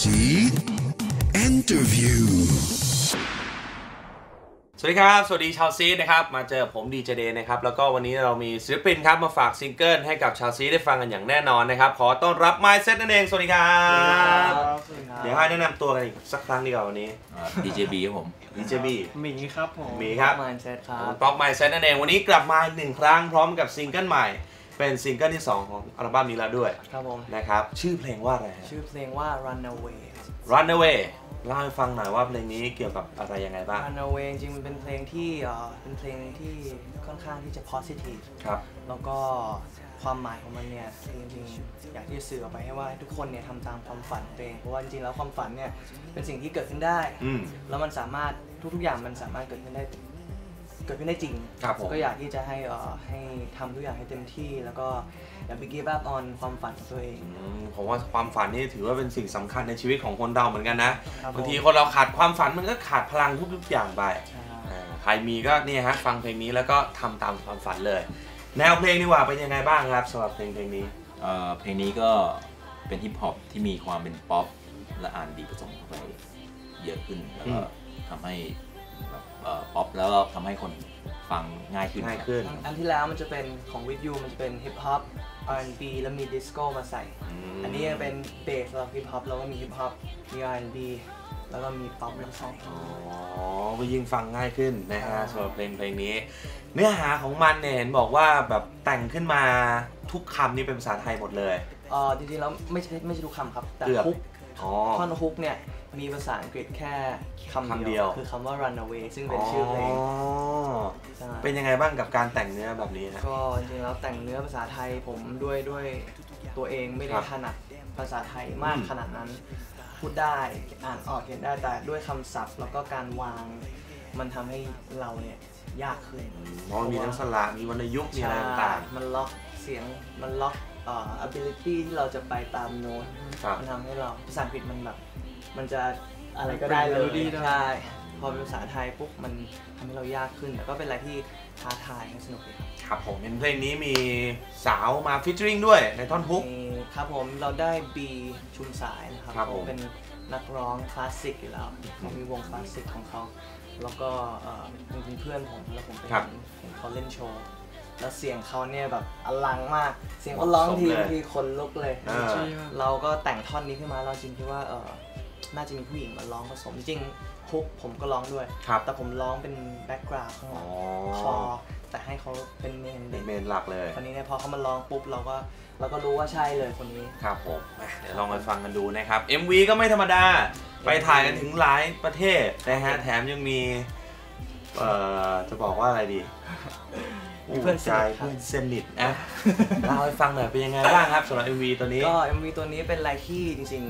Seed Interview สวัสดีครับ สวัสดีชาว Seed นะครับ มาเจอผมดีเจเดนะครับ แล้วก็วันนี้เรามีศิลปินครับ มาฝากซิงเกิลให้กับชาว Seed ได้ฟังกันอย่างแน่นอนนะครับ ขอต้อนรับ Mindset นั่นเอง สวัสดีครับ เดี๋ยวให้แนะนำตัวกันอีกสักครั้งดีกว่าวันนี้ดีเจบีครับผมดีเจบีหมีครับผมมีครับ Mindset ครับ ป๊อก Mindset นั่นเอง วันนี้กลับมาอีกหนึ่งครั้งพร้อมกับซิงเกิลใหม่ เป็นซิงเกิลที่ 2 ของอัลบั้มนี้แล้วด้วยครับผมนะครับ ชื่อเพลงว่าอะไรฮะ ชื่อเพลงว่า Runaway Runaway เล่าให้ฟังหน่อยว่าเพลงนี้เกี่ยวกับอะไรยังไงบ้าง Runaway จริงๆมันเป็นเพลงที่เอ่อเป็นเพลงที่ค่อนข้างที่จะ positive ครับ แล้วก็ความหมายของมันเนี่ยจริงๆอยากที่จะสื่อออกไปให้ว่าทุกคนเนี่ยทำตามความฝันของตัวเองเพราะว่าจริงๆแล้วความฝันเนี่ยเป็นสิ่งที่เกิดขึ้นได้ อืม แล้วมันสามารถทุกๆอย่างมันสามารถเกิดขึ้นได้ เกิดขึ้นได้จริงครับผมก็อยากที่จะให้เอ่อให้ทำทุกอย่างให้เต็มที่ แล้วก็อย่าไป give up on ความฝันของตัวเอง อืมผมว่าความฝันนี่ถือว่าเป็นสิ่งสำคัญในชีวิตของคนเราเหมือนกันนะครับผม บางทีคนเราขาดความฝันมันก็ขาดพลังทุกๆอย่างไปใช่อ่าใครมีก็เนี่ยฮะฟังเพลงนี้แล้วก็ทำตามความฝันเลย แนวเพลงดีกว่าเป็นยังไงบ้างครับสำหรับเพลงเพลงนี้ เอ่อเพลงนี้ก็เป็นฮิปฮอปที่มีความเป็นป๊อปและอ่านดีผสมเข้าไปเยอะขึ้น แล้วก็อืม ทำให้แบบเอ่อ ป๊อปแล้วก็ทำให้คนฟังง่ายขึ้นง่ายครับขึ้น อันที่แล้วมันจะเป็นของ With You มันจะเป็นฮิปฮอป R&B แล้วมีดิสโก้มาใส่ อันนี้เป็น base สำหรับฮิปฮอปแล้วก็มีฮิปฮอปมี R&B แล้วก็มีป๊อปมาใส่อ๋อก็ยิ่งฟังง่ายขึ้นนะฮะสำหรับเพลงเพลงนี้ เนื้อหาของมันเนี่ยเห็นบอกว่าแบบแต่งขึ้นมาทุกคำนี่เป็นภาษาไทยหมดเลยเอ่อจริงๆแล้วไม่ใช่ไม่ใช่ทุกคำครับแต่เกือบ hook อ๋อ ท่อน hook เนี่ยมีภาษาอังกฤษแค่คำคำเดีเดียยววคือคำว่า runaway ซึ่งเป็นชื่อเพลงอ๋อใช่เป็นยังไงบ้างกับการแต่งเนื้อแบบนี้ฮะก็จริงๆแล้วแต่งเนื้อภาษาไทยผมด้วยด้วยตัวเองไม่ได้ครับถนัดภาษาไทยมากอืมขนาดนั้น พูดได้อ่านออกเขียนได้แต่ด้วยคำศัพท์ แล้วก็การวางมันทำให้เราเนี่ยยากขึ้นเพราะมันมีทั้งสระมีวรรณยุกต์มีอะไรต่างใช่มันล็อกเสียงมันล็อกเอ่อ ability ที่เราจะไปตามโน้ตๆครับมันทำให้เราภาษาอังกฤษมันแบบมันจะอะไรก็ได้เลยเปลี่ยน melody ได้ใช่พอเป็นภาษาไทยปุ๊บมันทำให้เรายากขึ้นแต่ก็เป็นอะไรที่ท้าทายให้สนุกดีครับครับผมเห็นเพลงนี้มีสาวมา featuring ด้วยในท่อน hookมีครับผมเราได้บีชุมสายนะครับครับเขาผมเป็นนักร้องคลาสสิกอยู่แล้วเขามีวงคลาสสิกของเขาแล้วก็เอ่อจริงๆเพื่อนผมแล้วผมไปครับเห็นเห็นเขาเล่นโชว์ แล้วเสียงเขาเนี่ยแบบอลังมาก เสียงเขาร้องทีเหมาะสมเลยทีขนลุกเลยอ่าใช่ครับเราก็แต่งท่อนนี้ขึ้นมาเราจริงคิดว่าเออน่าจะมีผู้หญิงมาร้องผสมจริงฮุกผมก็ร้องด้วยครับแต่ผมร้องเป็นแบ็กกราวด์ข้างหอ๋ลัองคอแต่ให้เขาเป็นเมนเป็เด็นกเมนหลักเลยคราวนี้เนี่ยพอเขามาร้องปุ๊บเราก็เราก็รู้ว่าใช่เลยคนนี้ ครับผมอะเดี๋ยวลองไปฟังกันดูนะครับ MV ก็ไม่ธรรมดา ไปถ่ายกันถึงหลายประเทศนะฮะแถมยังมี เอ่อ จะบอกว่าอะไรดี มีเพื่อนสใจนิทครับเพื่อนสนิทนะเล่าให้ฟังหน่อยเป็นยังไงบ้างครับสำหรับ MV ตัวนี้ก็ MV ตัวนี้เป็นอะไรที่จริง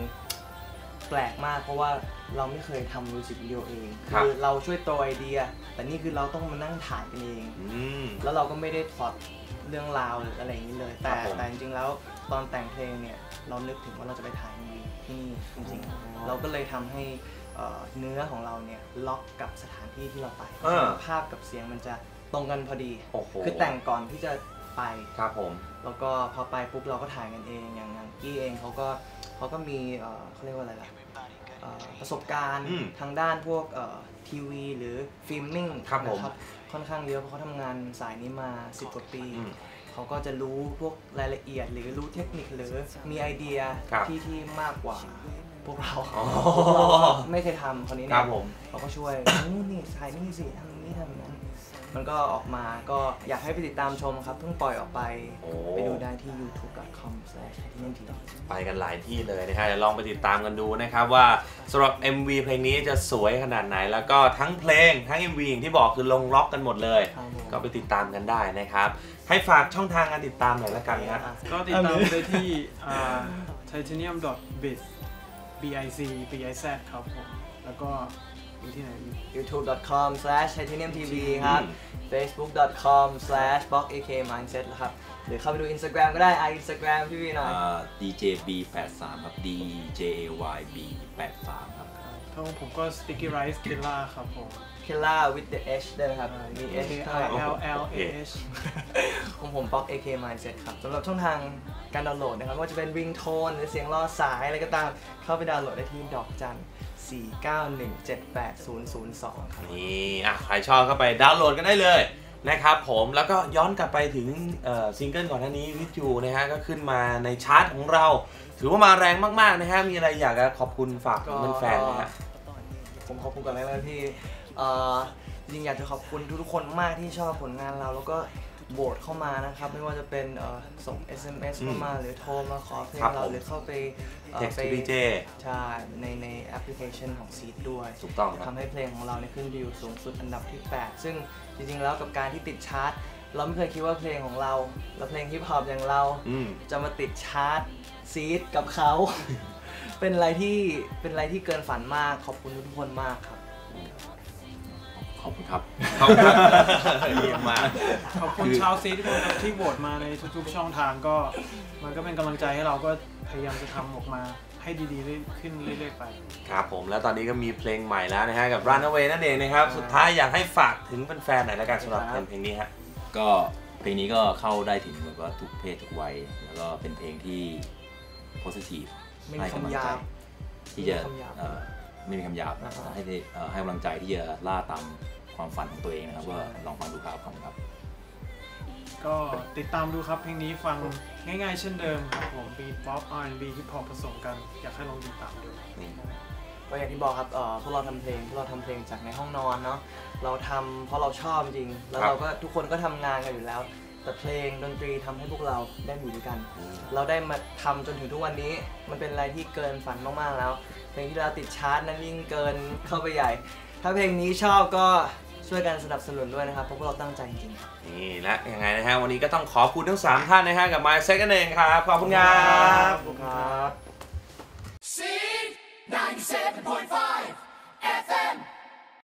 ๆ แปลกมากเพราะว่าเราไม่เคยทำมิวสิกวิดีโอเองครับคือเราช่วยตัวไอเดีย แต่นี่คือเราต้องมานั่งถ่ายกันเองอืมแล้วเราก็ไม่ได้พล็อตเรื่องราวหรืออะไรอย่างนี้เลย แต่ครับผมแต่จริงๆแล้วตอนแต่งเพลงเนี่ยเรานึกถึงว่าเราจะไปถ่าย MV ที่นี่จริงๆเราก็เลยทำให้เอ่อเนื้อของเราเนี่ยล็อกกับสถานที่ที่เราไปเออภาพกับเสียงมันจะ ตรงกันพอดี โอ้โหคือแต่งก่อนที่จะไปครับผมแล้วก็พอไปปุ๊บเราก็ถ่ายกันเองอย่างอย่างกี้เองเขาก็เขาก็มีเอ่อเขาเรียกว่าอะไรล่ะเอ่อประสบการณ์อืมทางด้านพวกเอ่อทีวีหรือฟิล์มมิ่งครับผมนะค่อนข้างเยอะเพราะเขาทำงานสายนี้มา 10 กว่าปีอืมเขาก็จะรู้พวกรายละเอียดหรือรู้เทคนิคหรือมีไอเดียครับที่ที่มากกว่าพวกเราอ๋อพวกเราก็ไม่เคยทำคนนี้คเนี่รัยบผมเขาก็ช่วยนี่นี่ถ่ายนี่สิทำอย่างนี้ทำอย่างนั้น มันก็ออกมาก็อยากให้ไปติดตามชมครับเพิ่งปล่อยออกไป โอ้ ไปดูได้ที่ youtube.com/tnt ไปกันหลายที่เลยนะฮะเดี๋ยวลองไปติดตามกันดูนะครับว่าสำหรับ MV เพลงนี้จะสวยขนาดไหน แล้วก็ทั้งเพลงทั้ง MV อย่างที่บอกคือลงล็อกกันหมดเลย ครับผม ก็ไปติดตามกันได้นะครับ ให้ฝากช่องทางการติดตามหน่อยละกันครับ ก็ติดตามได้ที่อ่า titanium biz bic biz ครับผม แล้วก็อยู่ที่ไหนอีก youtube.com/titaniumtv ครับอืม facebook.com/blockakmindset ครับ หรือเข้าไปดู Instagram ก็ได้อะ Instagram พี่วีหน่อยดีเจบีแปดสามครับ D J A Y B แปดสามครับทางผมก็ sticky rice killer ครับผม Killa with the H ด้วยนะครับ มี H ข้างหลัง L L A H ของผมป๊อก AK Mindset ครับสำหรับช่องทางการดาวน์โหลดนะครับไม่ว่าจะเป็น ringtone หรือเสียงล่อสายอะไรก็ตาม เข้าไปดาวน์โหลดได้ที่ดอกจัน 491780002ครับ นี่อะใครชอบก็ไปดาวน์โหลดกันได้เลยนะครับผมแล้วก็ย้อนกลับไปถึงเอ่อซิงเกิลก่อนหน้านี้วิจูนะฮะก็ขึ้นมาในชาร์ตของเรา ถือว่ามาแรงมากๆนะฮะมีอะไรอยากจะขอบคุณฝากถึงแฟนๆนะฮะผมขอบคุณก่อนเลยนะพี่เอ่อจริงๆอยากจะขอบคุณทุกๆคนมากที่ชอบผลงานเราแล้วก็ โหวตเข้ามานะครับ ไม่ว่าจะเป็นเอ่อส่ง SMS เข้ามาหรือโทรมาขอเพลงครับเราผมหรือเข้าไปเอ่อ Text ไป to DJ ใช่ในในแอปพลิเคชันของ Seed ด้วยถูกต้องครับทำให้เพลงของเราเนี่ยขึ้นวิวสูงสุดอันดับที่ 8 ซึ่งจริงๆแล้วกับการที่ติดชาร์ตเราไม่เคยคิดว่าเพลงของเรา และเพลงฮิปฮอปอย่างเราอืมจะมาติดชาร์ต Seed กับเขา เป็นอะไรที่เป็นอะไรที่เกินฝันมากขอบคุณทุกคนมากครับ ขอบคุณครับขอบคุณครับเยี่ยมมากขอบคุณชาวซีทุกคนครับที่โหวตมาในทุกๆ ช่องทางก็ มันก็เป็นกำลังใจให้เราก็พยายามจะทำออกมาให้ดีๆเรื่อยขึ้นเรื่อยๆไป ครับผมแล้วตอนนี้ก็มีเพลงใหม่แล้วนะฮะกับ Runaway นั่นเองนะครับ สุดท้ายอยากให้ฝากถึงแฟนๆหน่อยละกันสำหรับเพลงเพลงนี้ฮะก็เพลงนี้ก็เข้าได้ถึงแบบว่าทุกเพศทุกวัย แล้วก็เป็นเพลงที่ positive ไม่มีให้กำลังคำหยาใจบที่จะ ไม่มีคำหยาบเอ่อไม่มีคำหยาบอ่าฮะให้ได้เอ่อให้กำลังใจที่จะล่าตามความฝันของตัวเองนะครับว่าลองฟังดูครับขอบคุณครับ ก็ติดตามดูครับเพลงนี้ฟังง่ายๆเช่นเดิมครับผมบีทป๊อป R&B ฮิปฮอปผสมกันอยากให้ลองติดตามดูก็อย่างที่บอกครับเอ่อพวกเราทำเพลงพวกเราทำเพลงจากในห้องนอนเนาะเราทำเพราะเราชอบจริงแล้วครับเราก็ทุกคนก็ทำงานกันอยู่แล้ว แต่เพลงดนตรีทำให้พวกเราได้อยู่ด้วยกัน เราได้มาทำจนถึงทุกวันนี้ มันเป็นอะไรที่เกินฝันมากๆแล้ว เพลงที่เราติดชาร์ตนั้นยิ่งเกินเข้าไปใหญ่ ถ้าเพลงนี้ชอบก็ช่วยกันสนับสนุนด้วยนะครับเพราะพวกเราตั้งใจจริงๆนี่และยังไงนะฮะวันนี้ก็ต้องขอบคุณทั้ง 3 ท่านนะฮะกับ My Second เองครับขอบคุณครับขอบคุณครับ Seed 97.5